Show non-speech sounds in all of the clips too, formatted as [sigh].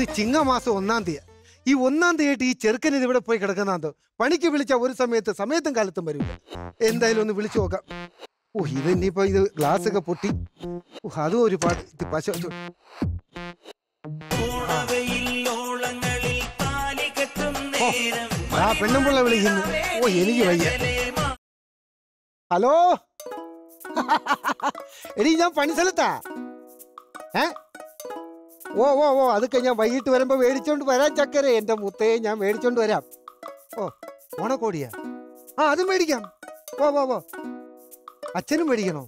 ഇന്ന് ചിങ്ങമാസം ഒന്നാം തീയതി. ഈ ഒന്നാം തീയതി ഈ ചെറുക്കൻ ഇവിടെ പോയി കിടക്കുന്നതോ പണിക്ക് വിളിച്ച ഒരു സമയത്ത് സമയത്തും കാലത്തും വരില്ല എന്തായാലും ഒന്ന് വിളിച്ചു നോക്കാം. ഓ ഇത് ഇനിയിപ്പോ ഇത് ഗ്ലാസ് ഒക്കെ പൊട്ടി. ഓ അതും ഒരു പാട്. ഇത് പശ ആ പെണ്ണുമ്പിള്ള വിളിക്കുന്നു. ഓ എനിക്ക് വയ്യ. ഹലോ? [laughs] എടി ഞാൻ പണി സ്ഥലത്താ ഏ? ഓ ഓ ഓ അതൊക്കെ ഞാൻ വൈകിട്ട് വരുമ്പോ മേടിച്ചോണ്ട് വരാം ചക്കര. എന്റെ മുത്തയെ ഞാൻ മേടിച്ചോണ്ട് വരാം. ഓ ഓണക്കോടിയാ? ആ അതും മേടിക്കാം. ഓ ഓ ഓ അച്ഛനും മേടിക്കണോ?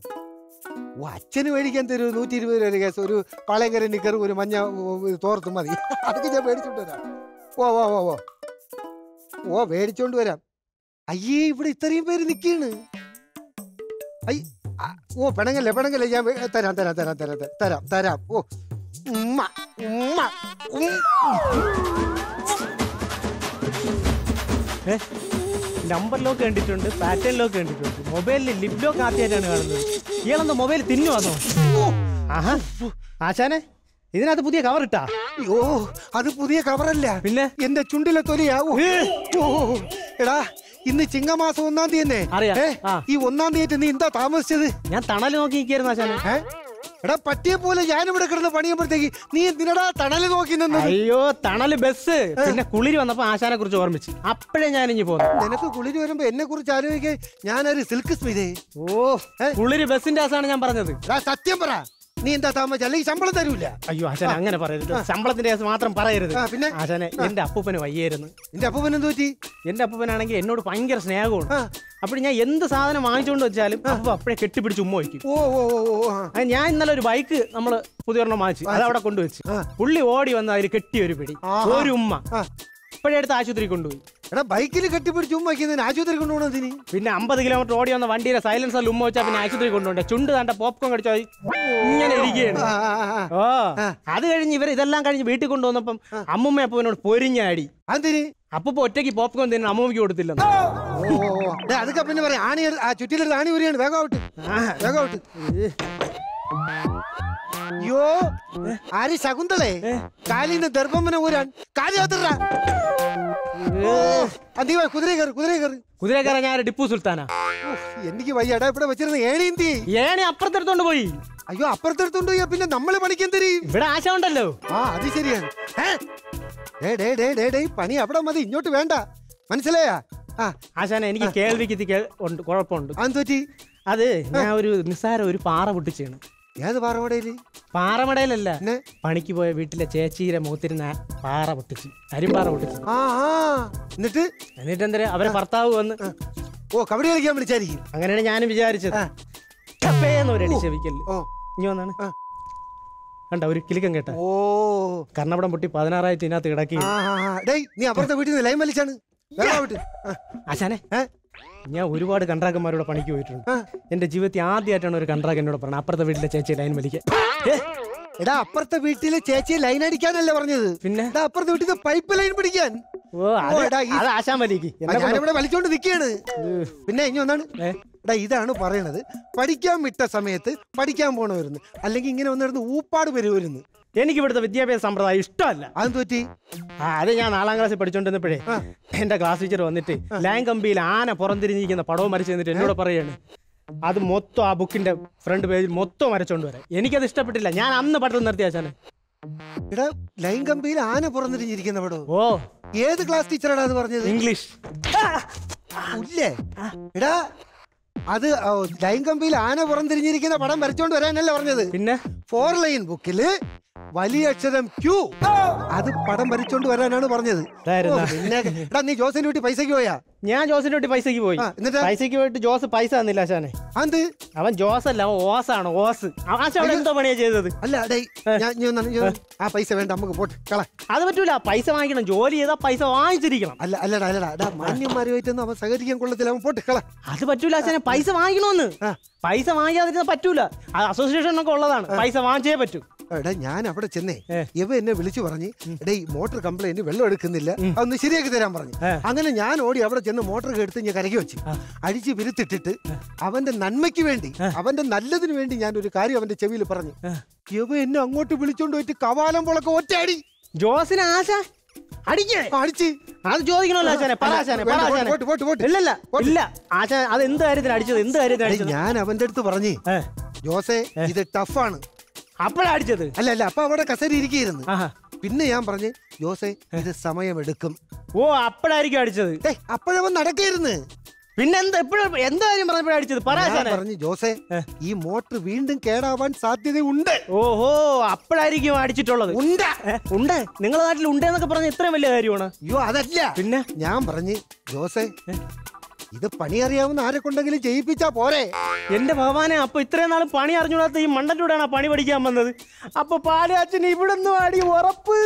ഓ അച്ഛന് മേടിക്കാൻ തരൂ നൂറ്റി ഇരുപത് രൂപ കേസ്. ഒരു പാളയങ്കര നിക്കർ ഒരു മഞ്ഞ തോർത്തും മതി. അതൊക്കെ ഞാൻ മേടിച്ചോണ്ട് വരാം. ഓ ഓ ഓ ഓ ഓ മേടിച്ചോണ്ട് വരാം. അയ്യേ ഇവിടെ ഇത്രയും പേര് നിക്കാണ്. ഓ പെണങ്ങല്ലേ പെണങ്ങല്ലേ. ഞാൻ തരാം തരാം തരാം തരാം, തരാം തരാം. ഓ ഉമ്മ ഉമ്മ നമ്പർ ലോക്ക് കണ്ടിട്ടുണ്ട് പാറ്റേൺ ലോക്ക് കണ്ടിട്ടുണ്ട്. മൊബൈലിൽ ലിപ് ലോക്ക് ആദ്യമായിട്ടാണ് കാണുന്നത്. ഇയാളെന്താ മൊബൈൽ തിന്നു വന്നോ ആഹാ. ആശാനെ ഇതിനകത്ത് പുതിയ കവർ ഇട്ടാ? ഓ അത് പുതിയ കവറല്ല പിന്നെ? എന്റെ ചുണ്ടിലെ തൊലിയാ ഓ, ഓ, എടാ ഇന്ന് ചിങ്ങമാസം ഒന്നാം തീയതി തന്നെ അറിയാം. ഈ ഒന്നാം തീയതി നീ എന്താ താമസിച്ചത്? ഞാൻ തണൽ നോക്കി നിൽക്കായിരുന്നു ആശാനെ. എടാ പറ്റിയ പോലെ ഞാനിവിടെ കിടന്ന് പണിയുമ്പോഴത്തേക്ക് നീ എന്തിനടാ തണൽ നോക്കി നിന്നത്? അയ്യോ തണൽ ബസ്. പിന്നെ കുളിരി വന്നപ്പോ ആശാനെ കുറിച്ച് ഓർമ്മിച്ച് അപ്പോഴേ ഞാൻ ഇനി പോകുന്നു നിനക്ക് കുളിരി വരുമ്പോ എന്നെ കുറിച്ച് ആലോചിക്കാൻ ഞാനൊരു സിൽക്ക് സ്മിതേ. ഓ കുളിരി ബസിന്റെ ആശാണ് ഞാൻ പറഞ്ഞത്. സത്യം പറ. നീ എന്താ താമസിച്ച? അല്ലെങ്കിൽ ശമ്പളം തരൂല. അയ്യോ ആശാൻ അങ്ങനെ പറയരുത്. ശമ്പളത്തിന്റെ കേസ് മാത്രം പറയരുത്. ആ, പിന്നെ? ആശാനെ എന്റെ അപ്പൂപ്പന് വയ്യായിരുന്നു. നിന്റെ അപ്പൂപ്പൻ എന്ത് പറ്റി? എന്റെ അപ്പൂപ്പനാണെങ്കിൽ എന്നോട് ഭയങ്കര സ്നേഹമാണ്. ആ. അപ്പോൾ ഞാൻ എന്ത് സാധനം വാങ്ങിച്ചുകൊണ്ട് വെച്ചാലും അപ്പൊ അപ്പഴേ കെട്ടിപ്പിടിച്ച് ഉമ്മ വയ്ക്കും. ഓ ഓ ഓ ഓ ആ. ഞാൻ ഇന്നലെ ഒരു ബൈക്ക് നമ്മൾ പുതിയൊരെണ്ണം വാങ്ങിച്ചു അത് അവിടെ കൊണ്ടുവച്ച്. ആ. പുള്ളി ഓടി വന്ന് അതിൽ കെട്ടിയ ഒരു പിടി. ആഹാ. ഒരു ഉമ്മ. ആ. ഇപ്പോഴേ ആശുപത്രി കൊണ്ടുപോയി. എടാ ബൈക്കിൽ കെട്ടിപ്പിടിച്ച് ഉമ്മ വയ്ക്കുന്നതിന് ആശുപത്രി കൊണ്ടുപോകണതിന് പിന്നെ അമ്പത് കിലോമീറ്റർ ഓടി വന്ന വണ്ടിയുടെ സൈലൻസറിൽ ഉമ്മ വെച്ചാൽ പിന്നെ ആശുപത്രി കൊണ്ടുപോകണ്ടേ? ചുണ്ട് തണ്ട പോപ്കോൺ കടിച്ചാൽ ഇങ്ങനെ ഇരിക്കുകയാണ്. ഓ അത് കഴിഞ്ഞ് ഇവർ ഇതെല്ലാം കഴിഞ്ഞ് വീട്ടിൽ കൊണ്ടുവന്നപ്പം അമ്മുമ്മ എന്നോട് പൊരിഞ്ഞാടി. അതിന് അപ്പൊ ഒറ്റയ്ക്ക് പോപ്കോൺ തന്നെ അമ്മൂമ്മയ്ക്ക് കൊടുത്തില്ല. അതൊക്കെ പിന്നെ പറയാം. ആണി ആ ചുറ്റിലെടുത്ത് ആണി ഉരിയാണ്. വേഗം ഔട്ട് വേഗം ഔട്ട് അയ്യോ ആര് ശകുന്തളേ? കാലിന്ന് ദർഭമ്മനെ ഊരാൻ കാലി അകത്തിടാ നീ വാ, കുതിരയെ കയറി കുതിരയെ കയറി. ഞാൻ ടിപ്പു സുൽത്താനാ. എനിക്ക് വയ്യടാ ഇവിടെ വെച്ചിരുന്ന ഏണിന്തി ഏണി അപ്പുറത്തെടുത്തോണ്ട് പോയി. അയ്യോ അപ്പുറത്തെടുത്തോണ്ട് പോയാ പിന്നെ നമ്മൾ പണിക്കാൻ തരും ഇവിടെ ആശ ഉണ്ടല്ലോ ആ അത് ശരിയാണ്. പണി അവിടെ മതി ഇങ്ങോട്ട് വേണ്ട. മനസ്സിലായാ? ആ. ആശാനെ എനിക്ക് കേൾവിക്ക് കുഴപ്പമുണ്ട്. അത് ഞാൻ ഒരു നിസ്സാര ഒരു പാറ പൊട്ടിച്ചാണ് ഏത് പാറമടയിൽ? പാറമടയിലല്ല. പണിക്ക് പോയ വീട്ടിലെ ചേച്ചിയുടെ മുഖത്തിരുന്ന പാറ പൊട്ടിച്ച് അരിമ്പാറ പൊട്ടിച്ച്. എന്നിട്ട് എന്നിട്ട്? എന്തര അവരെ ഭർത്താവ് വന്ന്. ഓ കബഡി കളിക്കാൻ വിളിച്ചായിരിക്കും. അങ്ങനെയാണ് ഞാനും വിചാരിച്ചത്. ഇനി വന്നാണ്. ആ. കണ്ട ഒരു കിലുക്കം കേട്ട. ഓ. കർണപടം പൊട്ടി പതിനാറായിരത്തി ഇതിനകത്ത് കിടക്കി. നീ അപ്പുറത്തെ വീട്ടിൽ നിന്ന് ലൈൻ വലിച്ചാണ്. ആശാനെ. ഞാൻ ഒരുപാട് കൺട്രാക്കന്മാരോട് പണിക്ക് പോയിട്ടുണ്ട്. എന്റെ ജീവിതത്തിൽ ആദ്യമായിട്ടാണ് ഒരു കൺട്രാക്ട് എന്നോട് പറഞ്ഞത്. അപ്പുറത്തെ വീട്ടിലെ ചേച്ചി ലൈൻ വലിക്കാൻ എടാ അപ്പുറത്തെ വീട്ടിലെ ചേച്ചി ലൈൻ അടിക്കാനല്ലേ പറഞ്ഞത്? പിന്നെ? അപ്പുറത്തെ വീട്ടിൽ പൈപ്പ് ലൈൻ പിടിക്കാൻ. ഞാനിവിടെ വലിച്ചോണ്ട് നിൽക്കുകയാണ് പിന്നെ ഇനി ഒന്നാണ്. എടാ ഇതാണ് പറയണത്. പഠിക്കാൻ വിട്ട സമയത്ത് പഠിക്കാൻ പോണവരുന്ന്. അല്ലെങ്കിൽ ഇങ്ങനെ വന്നിരുന്ന് ഊപ്പാട് വരുവരുന്ന് എനിക്ക് ഇവിടുത്തെ വിദ്യാഭ്യാസ സമ്പ്രദായം ഇഷ്ടമല്ല. അത് തോറ്റി ആ, അത് ഞാൻ നാലാം ക്ലാസ്സിൽ പഠിച്ചോണ്ടിരുന്നപ്പോഴേ എന്റെ ക്ലാസ് ടീച്ചർ വന്നിട്ട് ലൈൻ കമ്പിയിൽ ആന പുറംതിരിഞ്ഞിരിക്കുന്ന പടവും വരച്ചു തന്നിട്ട് എന്നോട് പറയാണ് അത് മൊത്തം ആ ബുക്കിന്റെ ഫ്രണ്ട് പേജിൽ മൊത്തം വരച്ചോണ്ട് വരാം. എനിക്കത് ഇഷ്ടപ്പെട്ടില്ല. ഞാൻ അന്ന് പഠിത്തം നിർത്തിയ എടാ ലൈൻ കമ്പിയിൽ ആന പുറന്നിരിഞ്ഞിരിക്കുന്ന പടവും. ഓ. ഏത് ക്ലാസ് ടീച്ചറാണ് അത് പറഞ്ഞത്? ഇംഗ്ലീഷ് ഇല്ലേ എടാ അത് ആ, ലൈൻ കമ്പിയിൽ ആന പുറംതിരിഞ്ഞിരിക്കുന്ന പടം വരച്ചോണ്ട് വരാനല്ലേ പറഞ്ഞത്. പിന്നെ? ഫോർ ലൈൻ ബുക്കിൽ വലിയ അക്ഷരം ക്യൂ അത് പടം വരച്ചോണ്ട് വരാനാണ് പറഞ്ഞത്. പിന്നെ എടാ നീ ജോസിന്റെ വീട്ടിൽ പൈസക്ക് പോയാ? ഞാൻ ജോസിന്റെ വീട്ടിൽ പൈസക്ക് പോയി. പൈസക്ക് പോയിട്ട് ജോസ് പൈസ തന്നില്ല ആശാനെ. അത് അവൻ ജോസ് അല്ല അവൻ ഓസ് ആണ് ഓസ്. ആശ അവിടെ എന്തോ പണിയാ ചെയ്തത്? അല്ല ആ പൈസ വേണ്ട നമുക്ക് പോട്ടെ കള. അത് പറ്റൂല പൈസ വാങ്ങിക്കണം ജോലി ചെയ്താൽ പൈസ വാങ്ങിച്ചിരിക്കണം. അല്ല അല്ലടാ അല്ലടാ മാന്യന്മാരുമായിട്ടൊന്നും അവൻ സഹകരിക്കാൻ കൊള്ളത്തില്ല അവൻ പോട്ടെ കള. അത് പറ്റൂല ആശാനെ പൈസ വാങ്ങിക്കണമെന്ന് പൈസ വാങ്ങിക്കാതിരുന്ന പറ്റൂല. അത് അസോസിയേഷൻ ഒക്കെ ഉള്ളതാണ് പൈസ വാങ്ങിച്ചേ പറ്റൂ. എടാ ഞാൻ അവിടെ ചെന്നേ. എവ ഇവ എന്നെ വിളിച്ചു പറഞ്ഞു എടേ ഈ മോട്ടോർ കംപ്ലൈന്റ് വെള്ളം എടുക്കുന്നില്ല. അതൊന്ന് ശരിയാക്കി തരാൻ പറഞ്ഞു. അങ്ങനെ ഞാൻ ഓടി അവിടെ ചെന്ന് മോട്ടർ എടുത്ത് ഞാൻ കരകി വെച്ചു. അഴിച്ച് വിരുത്തിട്ടിട്ട് അവന്റെ നന്മയ്ക്ക് വേണ്ടി അവന്റെ നല്ലതിന് വേണ്ടി ഞാൻ ഒരു കാര്യം അവന്റെ ചെവിയിൽ പറഞ്ഞു. ഇവ എന്നെ അങ്ങോട്ട് വിളിച്ചോണ്ട് പോയിട്ട് കവാലം പൊളക്ക ഒറ്റയടി. ജോസിന് ആശ? അടിക്കേ. ആ, അടിച്ച്. അത് ചോദിക്കണമല്ലോ ആശാനെ പറ ആശാനെ പറ. ഇല്ലല്ല ഇല്ല. ആശാൻ അത് എന്ത് കാര്യത്തിന് അടിച്ചത്? എന്ത് കാര്യത്തിന് അടിച്ചത്? ഞാൻ അവന്റെ അടുത്ത് പറഞ്ഞു ജോസേ ഇത് ടഫാണ് അപ്പഴാ അടിച്ചത്? അല്ല അല്ല അപ്പൊ അവിടെ കസേര ഇരിക്കുന്നു പിന്നെ ഞാൻ പറഞ്ഞു ജോസേ ഇത് സമയമെടുക്കും. ഓ അപ്പോഴായിരിക്കും അടിച്ചത്. അപ്പോഴവൻ നടക്കായിരുന്നു പിന്നെ എന്താ എപ്പോഴും എന്താ കാര്യം പറഞ്ഞപ്പോഴാണ് അടിച്ചത്? പറഞ്ഞു ജോസേ ഈ മോട്ടർ വീണ്ടും കേടാവാൻ സാധ്യതയുണ്ട്. ഓഹോ അപ്പോഴായിരിക്കും അടിച്ചിട്ടുള്ളത്. ഉണ്ട്. ഉണ്ട്. നിങ്ങളുടെ നാട്ടിൽ ഉണ്ടെന്നൊക്കെ പറഞ്ഞ ഇത്രയും വലിയ കാര്യമാണ്? അയ്യോ അതല്ല. പിന്നെ? ഞാൻ പറഞ്ഞു ജോസേ ഇത് പണി അറിയാവുന്ന ആരെ കൊണ്ടെങ്കിലും ചെയ്യിപ്പിച്ചാ പോരെ? എന്റെ ഭഗവാനെ അപ്പൊ ഇത്രയും നാളും പണി അറിഞ്ഞൂടാത്ത ഈ മണ്ടന്റെ കൂടെയാണ് പണി പഠിക്കാൻ വന്നത്? അപ്പൊ പാലാച്ചൻ ഇവിടെ നിന്ന് ആടി ഉറപ്പ്.